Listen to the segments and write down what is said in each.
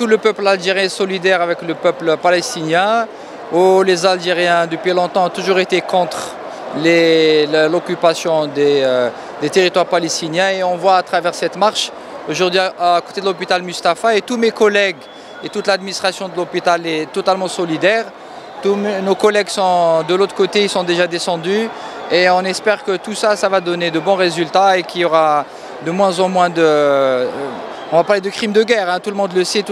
tout le peuple algérien est solidaire avec le peuple palestinien. Où les Algériens, depuis longtemps, ont toujours été contre l'occupation des, euh, des, territoires palestiniens. Et on voit à travers cette marche, aujourd'hui à côté de l'hôpital Mustapha, et tous mes collègues et toute l'administration de l'hôpital est totalement solidaire. Tous nos collègues sont de l'autre côté, ils sont déjà descendus. Et on espère que tout ça, ça va donner de bons résultats et qu'il y aura de moins en moins de... Euh, on va parler de crimes de guerre, hein, tout le monde le sait,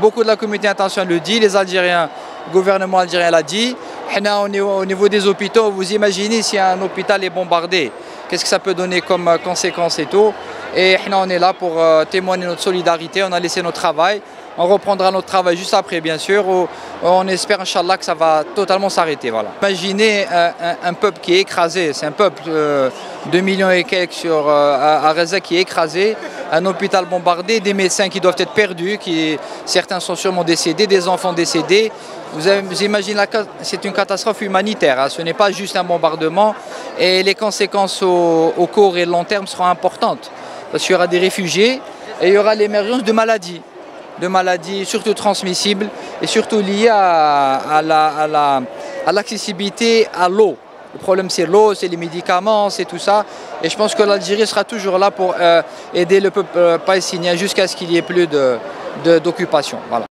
beaucoup de la communauté internationale le dit, les Algériens, le gouvernement algérien l'a dit. Au niveau des hôpitaux, vous imaginez si un hôpital est bombardé, qu'est-ce que ça peut donner comme euh, conséquence et tout. Et on est là pour euh, témoigner notre solidarité, on a laissé notre travail, on reprendra notre travail juste après, bien sûr. On espère, Inch'Allah, que ça va totalement s'arrêter. Imaginez un, peuple qui est écrasé. C'est un peuple de euh, 2 millions et quelques sur, euh, Reza qui est écrasé. Un hôpital bombardé, des médecins qui doivent être perdus, certains sont sûrement décédés, des enfants décédés. Vous, imaginez, c'est une catastrophe humanitaire. Hein. Ce n'est pas juste un bombardement. Et les conséquences au, au court et long terme seront importantes. Parce qu'il y aura des réfugiés et il y aura l'émergence de maladies de maladies surtout transmissibles et surtout liées à, l'accessibilité à l'eau. Le problème c'est l'eau, c'est les médicaments, c'est tout ça. Et je pense que l'Algérie sera toujours là pour euh, aider le peuple palestinien jusqu'à ce qu'il n'y ait plus d'occupation. De, voilà.